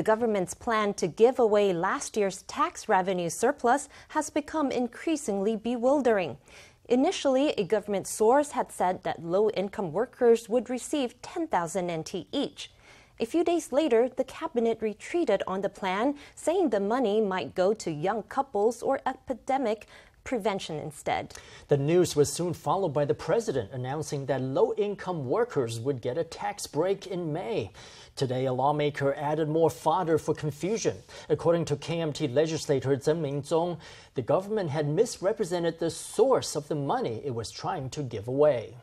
The government's plan to give away last year's tax revenue surplus has become increasingly bewildering. Initially, a government source had said that low income workers would receive 10,000 NT each. A few days later, the cabinet retreated on the plan, saying the money might go to young couples or epidemic prevention instead. The news was soon followed by the president announcing that low income workers would get a tax break in May. Today, a lawmaker added more fodder for confusion. According to KMT legislator Tseng Ming-chung, the government had misrepresented the source of the money it was trying to give away.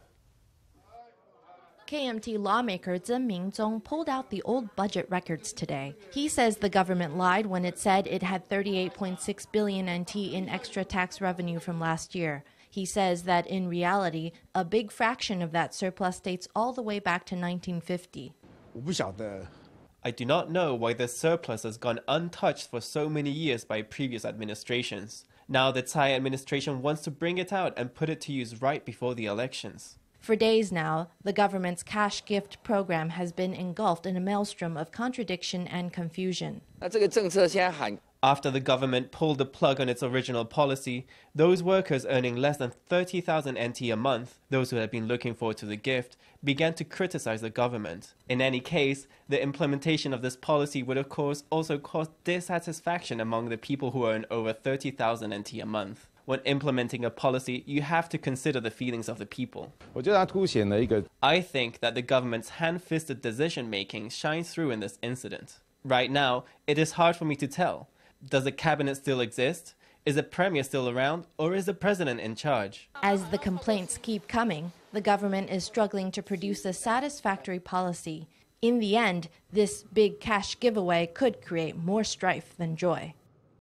KMT lawmaker Tseng Ming-chung pulled out the old budget records today. He says the government lied when it said it had 38.6 billion NT in extra tax revenue from last year. He says that in reality, a big fraction of that surplus dates all the way back to 1950. I do not know why the surplus has gone untouched for so many years by previous administrations. Now the Tsai administration wants to bring it out and put it to use right before the elections. For days now, the government's cash gift program has been engulfed in a maelstrom of contradiction and confusion. After the government pulled the plug on its original policy, those workers earning less than 30,000 NT a month, those who had been looking forward to the gift, began to criticize the government. In any case, the implementation of this policy would of course also cause dissatisfaction among the people who earn over 30,000 NT a month when implementing a policy, you have to consider the feelings of the people. I think that the government's hand fisted decision making shines through in this incident. Right now, it is hard for me to tell. Does the cabinet still exist? Is the premier still around, or is the president in charge? As the complaints keep coming, the government is struggling to produce a satisfactory policy. In the end, this big cash giveaway could create more strife than joy.